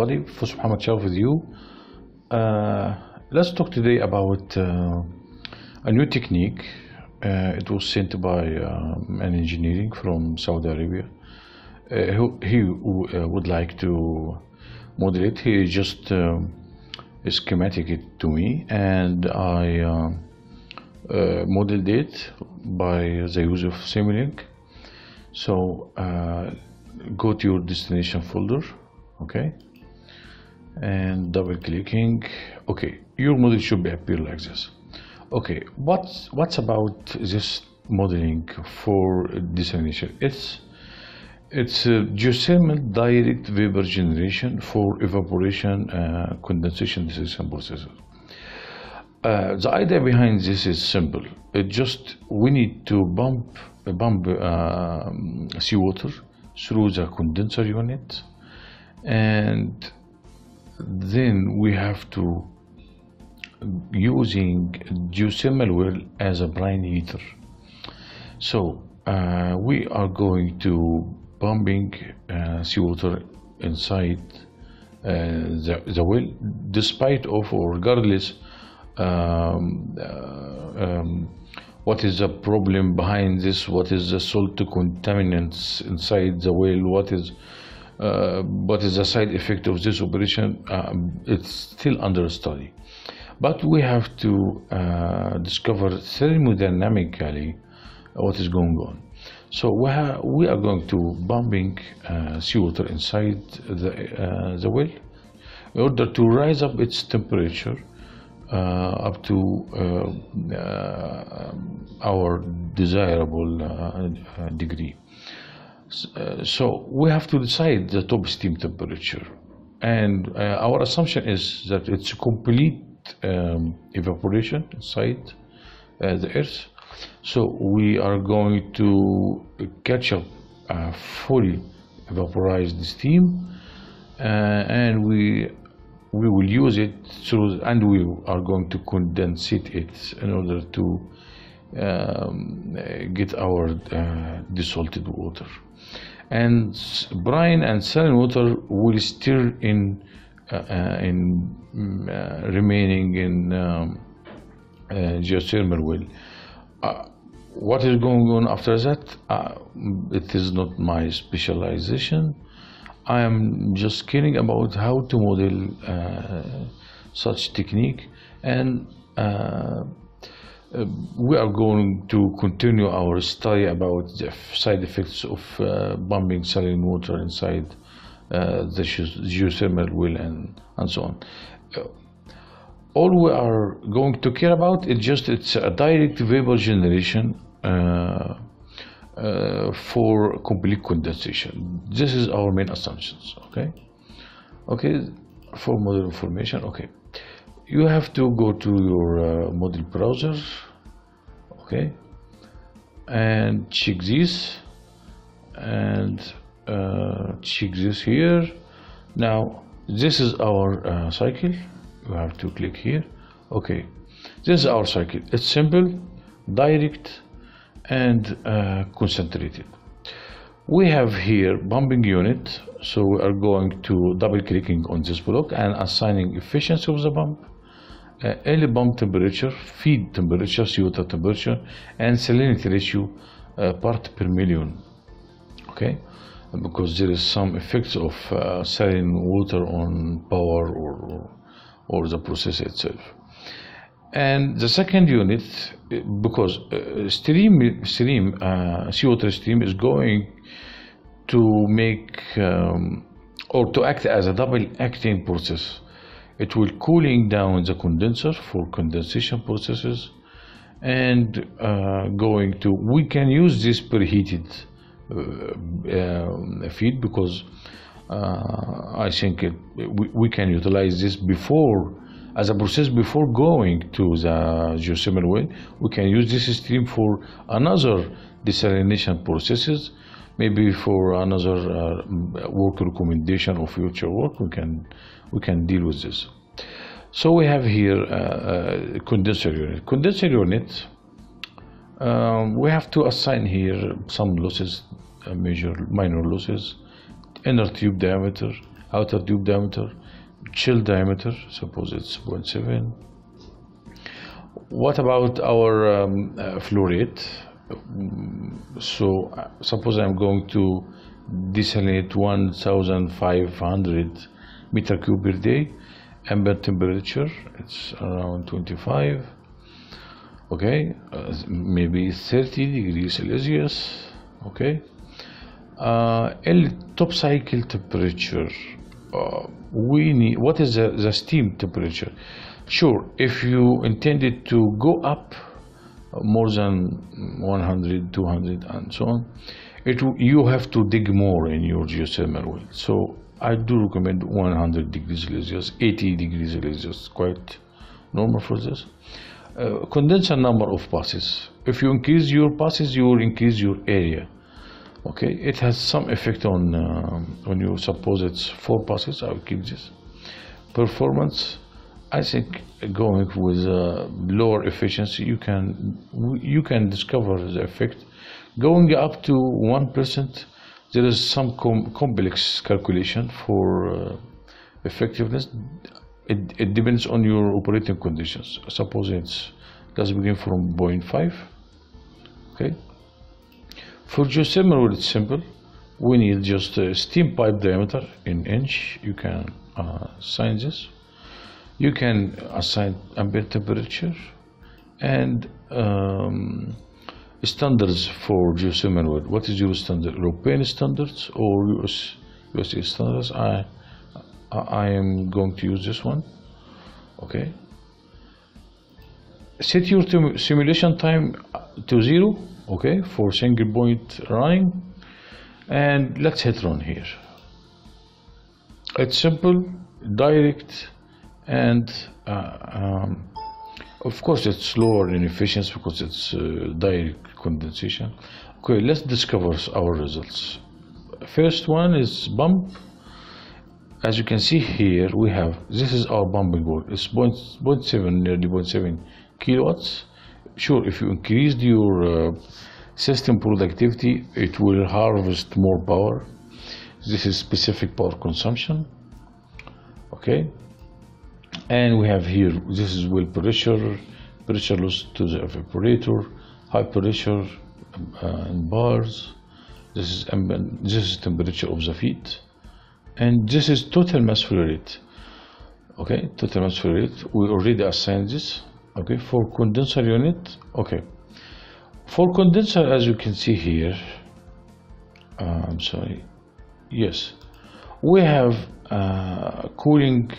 Everybody, Fus Muhammad Sharaf with you. Uh, let's talk today about uh, a new technique. Uh, it was sent by um, an engineering from Saudi Arabia. Uh, he uh, would like to model it. He just um, schematic it to me, and I modeled it by the use of Simulink. So go to your destination folder, okay, and double clicking. Okay, your model should be appear like this. Okay, what's what's about this modeling for desalination? It's it's a geothermal direct vapor generation for evaporation, uh, condensation, distillation processes. Uh, the idea behind this is simple. It just we need to bump bump uh, seawater through the condenser unit, and then we have to using geothermal well as a brine heater. So uh, we are going to pumping uh, seawater inside uh, the, the well, despite of or regardless um, uh, um, what is the problem behind this, what is the salt contaminants inside the well, what is uh, what is the side effect of this operation, um, it's still under study. But we have to uh, discover thermodynamically what is going on. So we, we are going to pumping uh, seawater inside the, uh, the well in order to rise up its temperature uh, up to uh, uh, our desirable uh, uh, degree. Uh, so we have to decide the top steam temperature, and uh, our assumption is that it's complete um, evaporation inside uh, the earth. So we are going to catch up uh, fully vaporized steam, uh, and we we will use it through, and we are going to condense it in order to um, get our uh, desalted water. And brine and saline water will stir in uh, uh, in mm, uh, remaining in um, uh, geothermal well. Uh, what is going on after that? It is not my specialization. I am just caring about how to model such technique, and uh, we are going to continue our study about the side effects of uh, pumping saline water inside uh, the geothermal well and, and so on. Uh, all we are going to care about is just it's a direct vapor generation uh, for complete condensation. This is our main assumptions. Okay. Okay. For model information. Okay. You have to go to your uh, model browser. Okay. And check this. And uh, check this here. Now this is our uh, cycle. You have to click here. Okay. This is our cycle. It's simple, direct, and uh, concentrated. We have here pumping unit, so we are going to double clicking on this block and assigning efficiency of the pump, uh, early pump temperature, feed temperature, CO2 temperature, and salinity ratio uh, part per million. Okay, because there is some effects of uh, saline water on power or or the process itself. And the second unit, because uh, stream stream uh, seawater stream is going to make um, or to act as a double acting process. It will cooling down the condenser for condensation processes, and uh, going to we can use this preheated uh, um, feed because uh, I think it, we, we can utilize this before as a process before going to the geothermal well. We can use this stream for another desalination processes, maybe for another uh, work recommendation or future work. We can we can deal with this. So we have here uh, uh, condenser unit. Condenser unit. Um, we have to assign here some losses, uh, major minor losses, inner tube diameter, outer tube diameter shell diameter suppose it's 0.7 what about our um, flow rate so uh, suppose I'm going to desalinate 1500 meter cube per day ambient temperature it's around 25 okay uh, maybe 30 degrees celsius. Okay. Uh, L top cycle temperature uh, we need what is the, the steam temperature? Sure if you intended to go up more than 100 200 and so on. It you have to dig more in your geothermal well. So i do recommend 100 degrees celsius 80 degrees celsius quite normal for this. Uh, condenser number of passes. If you increase your passes you will increase your area. Okay? It has some effect on uh, when you suppose it's four passes. I will keep this. Performance I think going with a lower efficiency, you can you can discover the effect. Going up to one percent, there is some com complex calculation for uh, effectiveness. It, it depends on your operating conditions. Suppose it's let's begin from 0.5. Okay. For geothermal, it's simple. We need just a steam pipe diameter in inch. You can uh, sign this you can assign ambient temperature and um, standards for geothermal What is your standard? European standards or US, USA standards? I, I am going to use this one. Okay. Set your simulation time to zero. Okay, for single point running, and let's hit run here. It's simple, direct and uh, um, of course it's slower in efficiency because it's uh, direct condensation. Okay let's discover our results. First one is bump. As you can see here we have this is our bumping board. It's 0.7 nearly 0.7 kilowatts. Sure if you increased your uh, system productivity it will harvest more power. This is specific power consumption. Okay and we have here this is well pressure pressure loss to the evaporator high pressure uh, in bars. This is this is temperature of the feed and this is total mass flow rate. Okay total mass flow rate. We already assigned this. Okay for condenser unit. Okay. For condenser as you can see here uh, I'm sorry. Yes. We have uh, cooling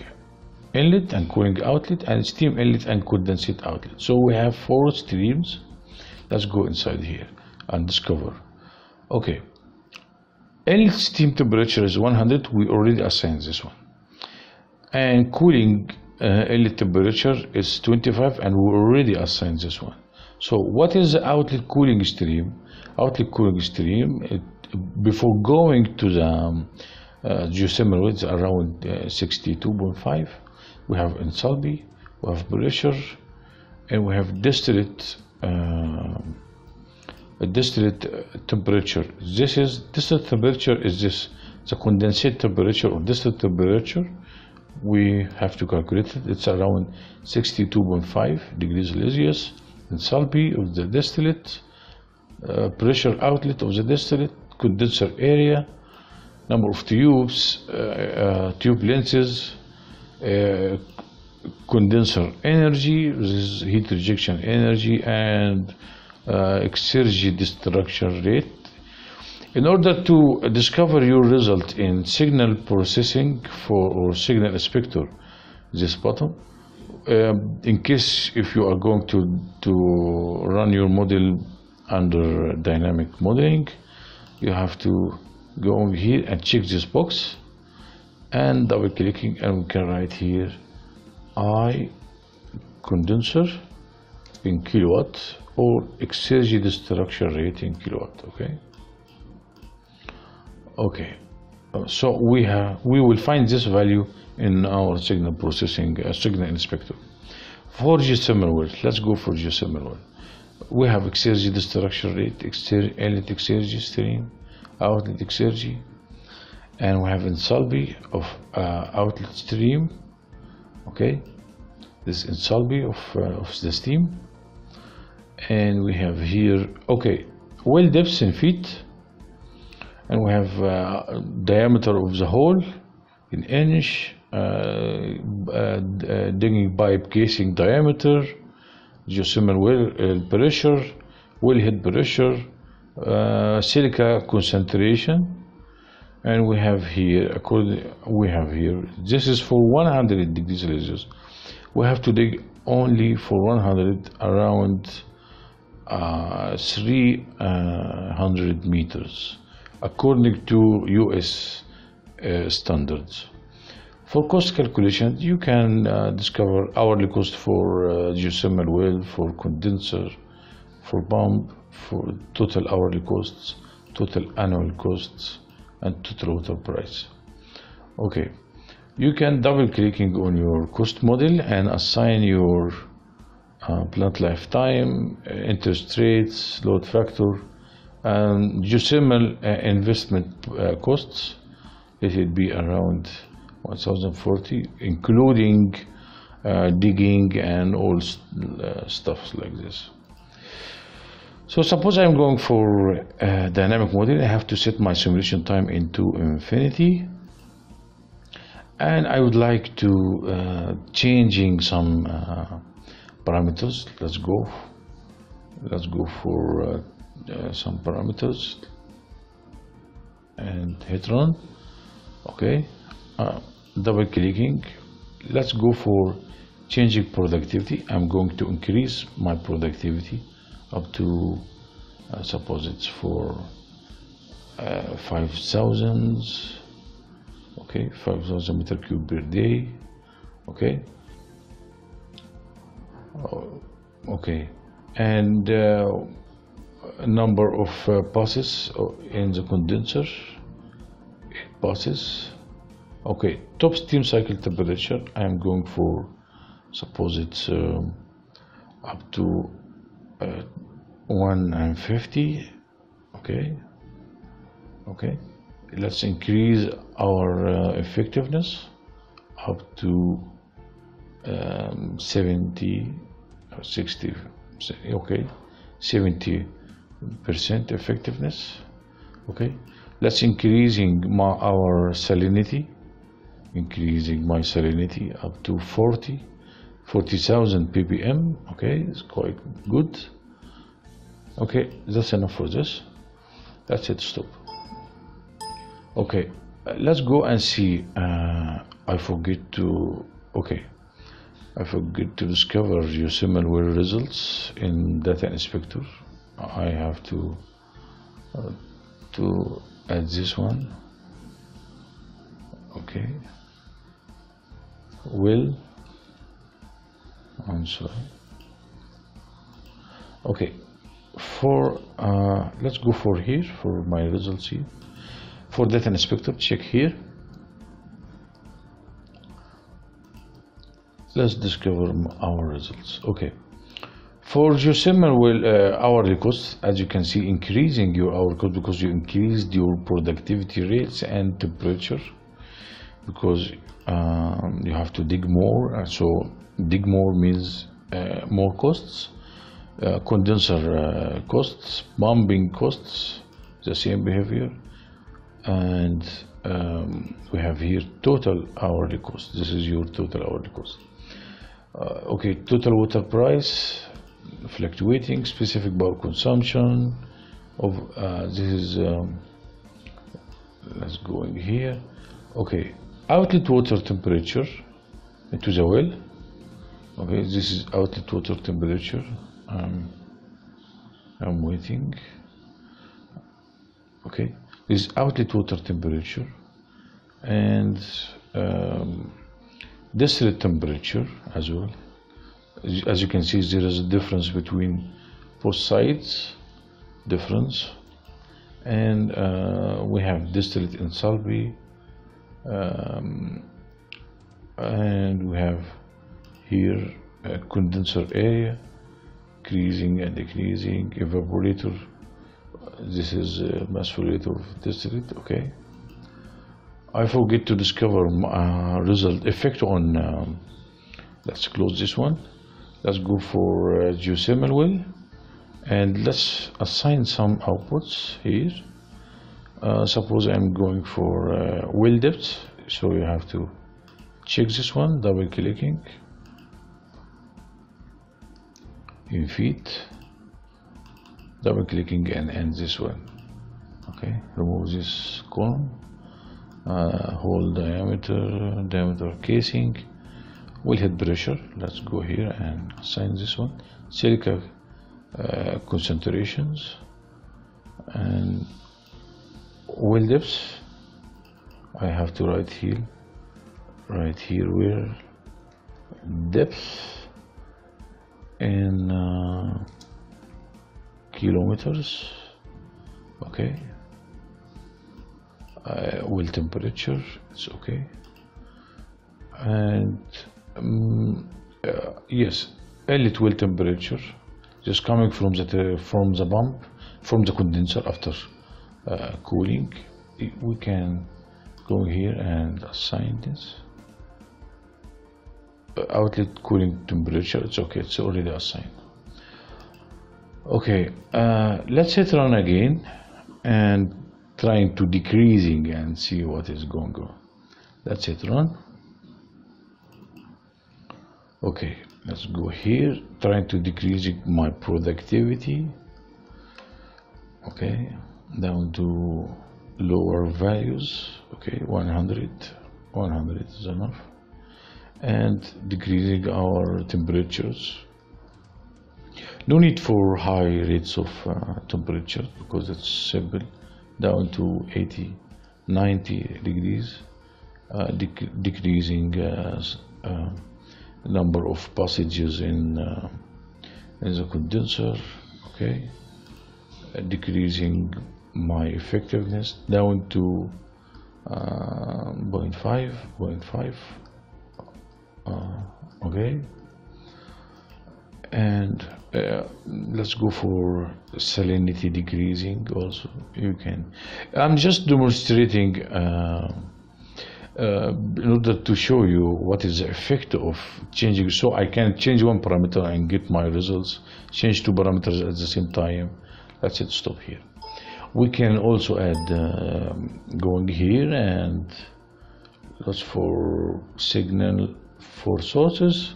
inlet and cooling outlet and steam inlet and condensate outlet. So we have four streams. Let's go inside here and discover. Okay. Inlet steam temperature is 100 we already assigned this one. And cooling uh, inlet temperature is 25 and we already assigned this one. So what is the outlet cooling stream? Outlet cooling stream it, before going to the um, uh, geothermal it's around uh, 62.5 we have enthalpy, we have pressure, and we have distillate uh, distillate temperature. This is distillate temperature is this the condensate temperature or distillate temperature. We have to calculate it. It's around 62.5 degrees Celsius. Enthalpy of the distillate, uh, pressure outlet of the distillate, condenser area, number of tubes, uh, uh tube lenses, uh, condenser energy, this is heat rejection energy, and uh, exergy destruction rate. In order to discover your result in signal processing for or signal inspector, this button, um, in case if you are going to to run your model under dynamic modeling, you have to go here and check this box and double clicking and we can write here I condenser in kilowatt or exergy destruction rate in kilowatt okay? Okay uh, so we have we will find this value in our signal processing uh, signal inspector. For geothermal well let's go for geothermal well we have exergy destruction rate exer inlet exergy stream outlet exergy and we have enthalpy of uh, outlet stream okay? This enthalpy of, uh, of the steam. And we have here okay well depth in feet. And we have uh, diameter of the hole in inch uh, uh, digging pipe casing diameter geothermal well uh, pressure wellhead pressure uh, silica concentration and we have here according we have here this is for 100 degrees celsius. We have to dig only for 100 around uh, 300 meters according to US uh, standards. For cost calculation you can uh, discover hourly cost for uh, geothermal well for condenser for pump for total hourly costs total annual costs and total price. Okay. You can double clicking on your cost model and assign your uh, plant lifetime interest rates load factor and geothermal uh, investment uh, costs. Let it be around 1040 including uh, digging and all st- uh, stuff like this so suppose I'm going for a dynamic model, I have to set my simulation time into infinity. And I would like to uh, changing some uh, parameters. Let's go. Let's go for uh, uh, some parameters and hit run. Okay. Uh, double clicking. Let's go for changing productivity. I'm going to increase my productivity up to uh, suppose it's for uh, 5000 okay 5000 meter cube per day. Okay. Oh, okay. And uh, number of uh, passes uh, in the condenser eight passes. Okay top steam cycle temperature I am going for suppose it's um, up to uh, 150 okay okay. Let's increase our uh, effectiveness up to um, 70 or 60 okay 70 percent effectiveness okay. Let's increasing my, our salinity increasing my salinity up to 40 40,000 ppm okay it's quite good. Okay that's enough for this. That's it stop. Okay uh, let's go and see uh, I forget to okay. I forget to discover your similar results in data inspector. I have to uh, to add this one. Okay. Will I'm okay for uh, let's go for here for my results here. For data inspector check here. Let's discover our results. Okay. For geothermal well uh, hourly cost as you can see increasing your hourly cost because you increased your productivity rates and temperature because um, you have to dig more so dig more means uh, more costs uh, condenser uh, costs pumping costs the same behavior. And um, we have here total hourly cost. This is your total hourly cost. Uh, okay total water price fluctuating specific power consumption of uh, this is um, let's go in here. Okay outlet water temperature into the well okay this is outlet water temperature. Um, I'm waiting. Okay this is outlet water temperature. And um, distillate temperature as well. As you can see there is a difference between both sides difference. And uh, we have distillate enthalpy um, and we have here a condenser area increasing and decreasing evaporator. This is a mass of distillate okay? I forget to discover uh, result effect on um, let's close this one. Let's go for uh, geothermal well and let's assign some outputs here. Uh, suppose I'm going for uh, well depth so you have to check this one double clicking feet double clicking and end this one. Okay remove this column uh, hole diameter diameter casing will wellhead pressure. Let's go here and assign this one. Silica uh, concentrations and well depth I have to write here right here where depth in uh, kilometers okay uh, well temperature it's okay and um, uh, yes inlet well temperature just coming from the from the pump from the condenser after uh, cooling. We can go here and assign this outlet cooling temperature it's okay it's already assigned okay uh, let's hit run again and trying to decreasing and see what is going on. Let's hit run. Okay let's go here trying to decrease my productivity. Okay down to lower values. Okay 100 100 is enough and decreasing our temperatures. No need for high rates of uh, temperature because it's simple down to 80 90 degrees uh, dec decreasing uh, uh number of passages in uh, in the condenser okay? Decreasing my effectiveness down to uh, 0.5 0.5 uh, okay. And uh, let's go for salinity decreasing also. You can. I'm just demonstrating uh, uh, in order to show you what is the effect of changing. So I can change one parameter and get my results change two parameters at the same time. That's it. Stop here. We can also add uh, going here and that's for signal for sources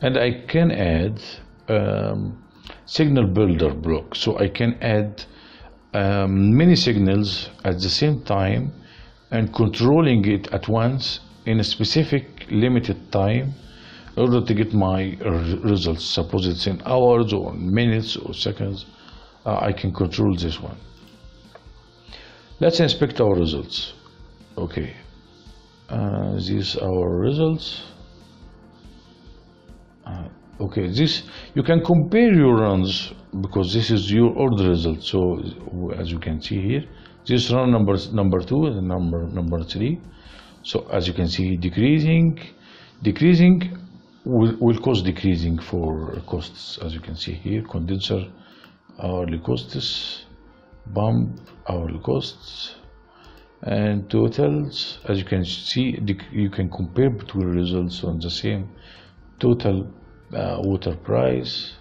and I can add um, signal builder block. So I can add um, many signals at the same time and controlling it at once in a specific limited time in order to get my results. Suppose it's in hours or minutes or seconds uh, I can control this one. Let's inspect our results. Okay. Uh, these are our results okay this you can compare your runs because this is your order result. So as you can see here this run number number two and number number three. So as you can see decreasing decreasing will, will cause decreasing for costs as you can see here. Condenser hourly costs bump hourly costs and totals as you can see you can compare between results on the same total water price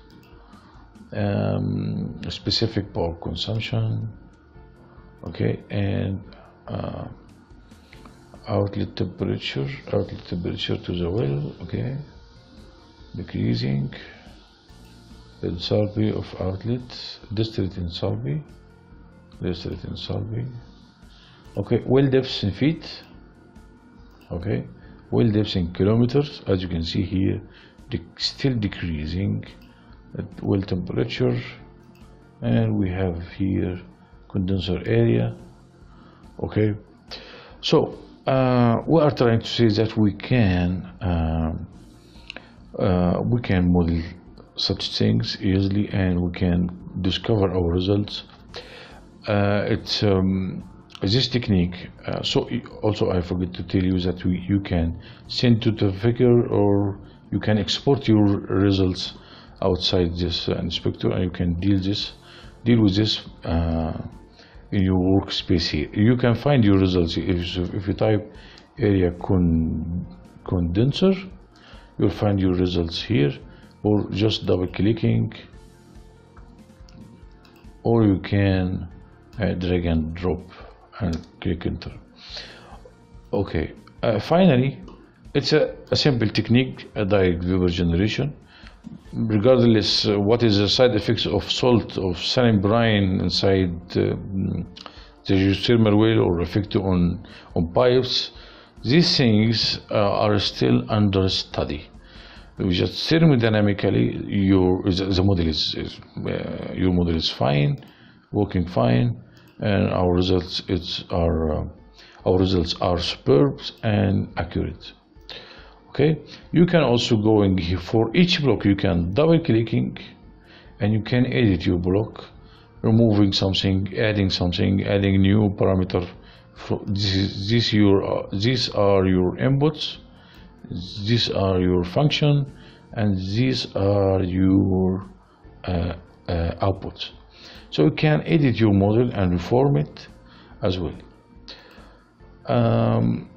um, specific power consumption okay and uh, outlet temperature outlet temperature to the well okay decreasing enthalpy of outlet distillate enthalpy distillate enthalpy okay well depths in feet okay well depths in kilometers as you can see here still decreasing at well temperature. And we have here condenser area. Okay. So uh, we are trying to say that we can um, uh, we can model such things easily and we can discover our results. Uh, it's um, this technique uh, so also I forget to tell you that we, you can send to the figure or you can export your results outside this uh, inspector and you can deal this deal with this uh, in your workspace here. You can find your results if if you type area con, condenser, you'll find your results here, or just double clicking, or you can uh, drag and drop and click enter. Okay, uh, finally, it's a, a simple technique, a direct vapor generation regardless uh, what is the side effects of salt of saline brine inside uh, the geothermal well or effect on on pipes these things uh, are still under study. We just thermodynamically your the, the model is, is uh, your model is fine working fine and our results it's are uh, our results are superb and accurate okay? You can also go in here. For each block you can double clicking and you can edit your block. Removing something adding something adding new parameter. This is this your uh, these are your inputs. These are your function. And these are your uh, uh, outputs. So you can edit your model and reform it as well. Um,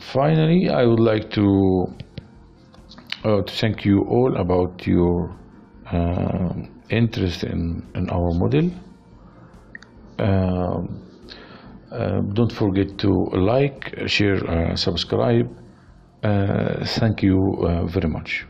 finally I would like to, uh, to thank you all about your uh, interest in, in our model. Um, uh, don't forget to like share uh, subscribe. Uh, thank you uh, very much